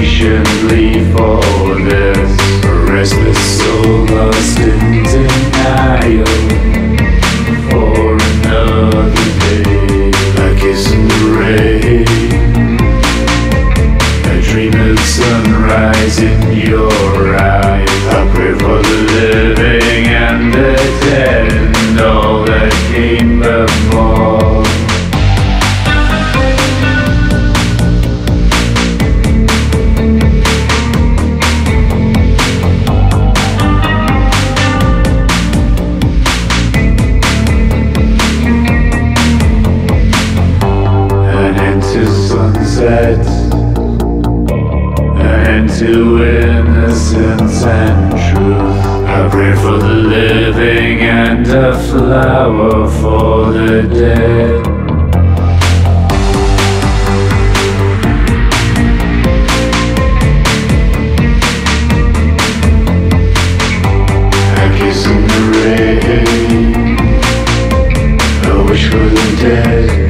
patiently for this restless soul. To innocence and truth. I pray for the living and a flower for the dead. Kiss in the rain, a wish for the dead.